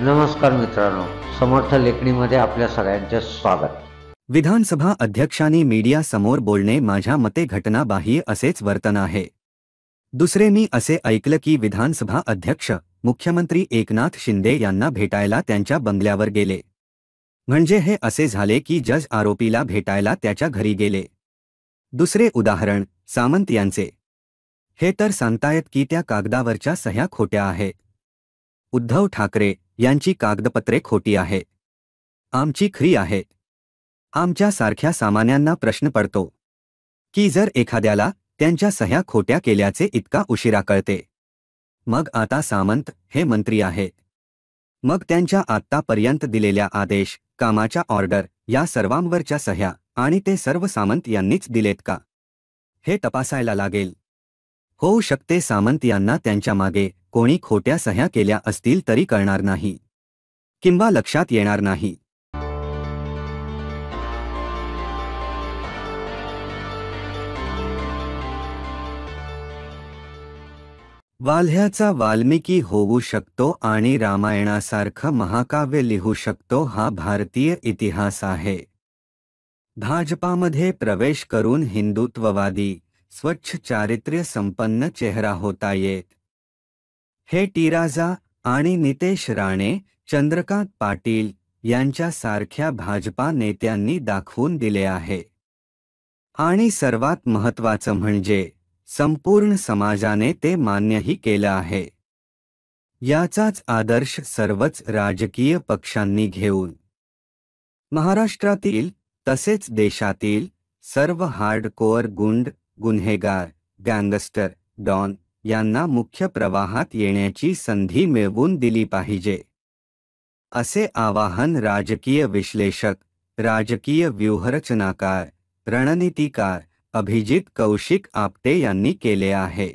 नमस्कार मित्रांनो समर्थ लेखणीमध्ये आपल्या सगळ्यांचे स्वागत. विधानसभा अध्यक्षांनी मीडिया समोर बोलणे माझ्या मते घटनाबाह्य असेच वर्तन आहे. दुसरे मी असे ऐकलं की विधानसभा अध्यक्ष मुख्यमंत्री एकनाथ शिंदे यांना भेटायला त्यांच्या बंगल्यावर गेले. म्हणजे हे असे झाले की जज आरोपीला भेटायला त्याच्या घरी गेले. दुसरे उदाहरण सामंत यांचे. हे तर सांगतायत की त्या कागदावरच्या सह्या खोट्या आहेत. उद्धव ठाकरे यांची कागदपत्रे खोटी आहे. आमची खरी आहे. आमच्यासारख्या सामान्यांना प्रश्न पडतो. की जर एखाद्याला त्यांच्या सह्या खोट्या केल्याचे इतका उशिरा कळते. मग आता सामंत हे मंत्री आहेत मग त्यांच्या आत्तापर्यंत दिलेल्या आदेश कामाच्या ऑर्डर या सर्वांवरच्या सह्या आणि ते सर्व सामंत यांनीच दिलेत का? हे तपासायला लागेल. होऊ शकते सामंत यांना त्यांच्या मागे कोणी खोट्या सह्या केल्या असतील तरी कळणार नाही. किंवा लक्षात येणार नाही. वाल्ह्याचा वाल्मिकी होऊ शकतो आणि रामायणासारखं महाकाव्य लिहू शकतो हा भारतीय इतिहास आहे. भाजपामध्ये प्रवेश करून हिंदुत्ववादी स्वच्छ चारित्र्य संपन्न चेहरा होता येत. हे टीराजा आणि नितेश राणे चंद्रकांत पाटील यांच्यासारख्या भाजपा नेत्यांनी दाखवून दिले आहे. आणि सर्वात महत्त्वाचं म्हणजे संपूर्ण समाजाने ते मान्यही केलं आहे. याचाच आदर्श सर्वच राजकीय पक्षांनी घेऊन. महाराष्ट्रातील तसेच देशातील सर्व हार्डकोअर गुंड गुन्हेगार गँगस्टर डॉन यांना मुख्य प्रवाहात येण्याची संधी मिळवून दिली पाहिजे. असे आवाहन राजकीय विश्लेषक, राजकीय व्यूहरचनाकार, रणनीतिकार अभिजित कौशिक आपटे यांनी केले आहे.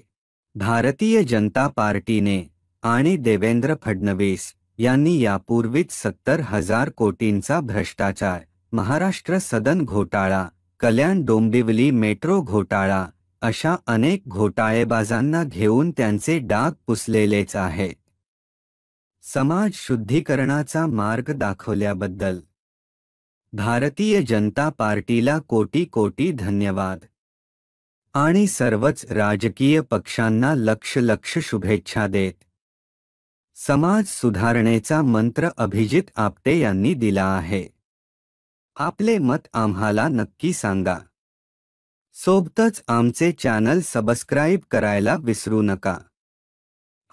भारतीय जनता पार्टीने आणि देवेंद्र फडणवीस यांनी यापूर्वीच सत्तर हज़ार कोटींचा भ्रष्टाचार, महाराष्ट्र सदन घोटाळा, कल्याण डोंबिवली मेट्रो घोटाळा अशा अनेक घोटाळेबाजांना घेऊन त्यांचे डाग पुसलेलेच आहे. समाज शुद्धीकरणाचा मार्ग दाखवल्याबद्दल. भारतीय जनता पार्टीला कोटी कोटी धन्यवाद. आणि सर्वच राजकीय पक्षांना लक्ष लक्ष शुभेच्छा देत. समाज सुधारणेचा मंत्र अभिजित आपटे यांनी दिला आहे. आपले मत आम्हाला नक्की सांगा. सोबतच आमचे चॅनल सबस्क्राईब करायला विसरू नका.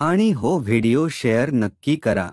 आणि हो व्हिडिओ शेअर नक्की करा.